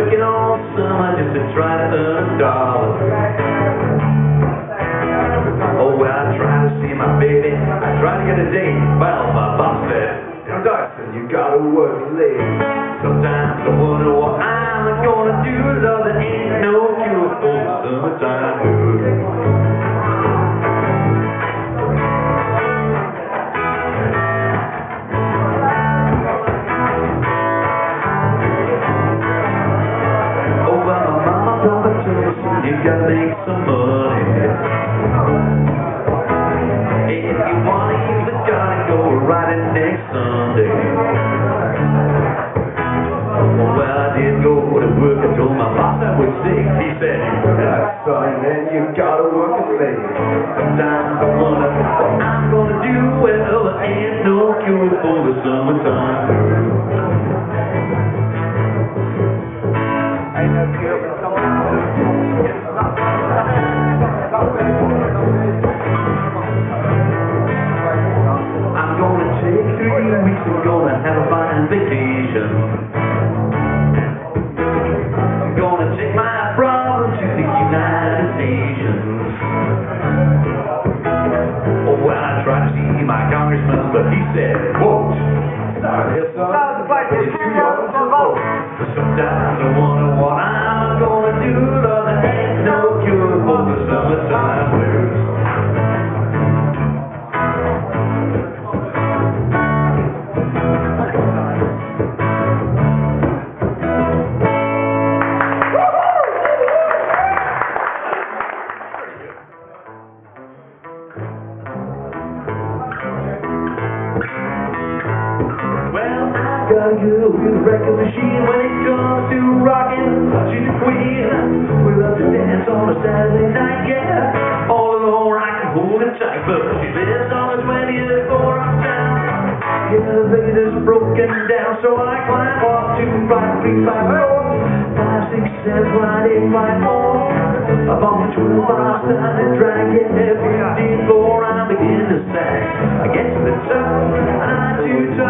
working all summer just to try to earn a dollar. Oh, well, I tried to see my baby. I tried to get a date. Well, my boss said, Now, Dawson, you gotta work late. Sometimes I wonder what I'm gonna do. Love, there ain't no cure for the summertime blues. Gotta make some money. If you wanna use the gun, go ride it next Sunday. Well, I did go to work. I told my boss I was sick. He said, "Yeah, son, then you gotta work it late. Sometimes I wonder what I'm gonna do. Well, there ain't no cure for the summertime blues. I'm gonna take three weeks. Gonna have a fine vacation. I'm gonna take my problem to the United Nations. Oh, well, I tried to see my congressman, but he said, quote, sorry, yes, son, it's too young to vote. But sometimes I wonder girl with a record machine when it comes to rocking. She's a queen. We love to dance on a Saturday night, yeah. All alone, I can hold it tight, but she lives on the 20th floor uptown. Yeah, the elevator's broken down, so I climb up to five, three, five, four, five, six, seven, five, eight, five, four. Up on the 12 miles, time to drag it every floor. I begin to sag. I get to the top, and I'm too tired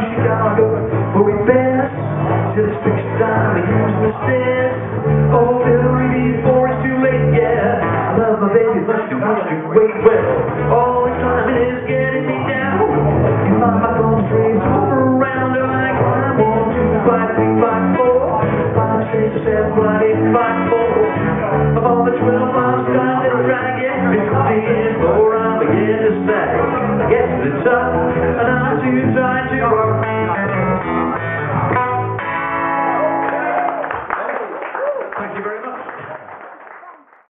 Chicago for repairs, till it's fixed time to use the stairs. Oh, Hillary, before it's too late, yeah. I love my baby much too much to wait. Well, all the time is getting me down. You find my phone strings over around her like I'm on two, five, three, five, four, five, six, seven, eight, five, four. Of all the twelve miles time to drag it, fifteen, four, I begin to sag. I to the top, and I'm too tired.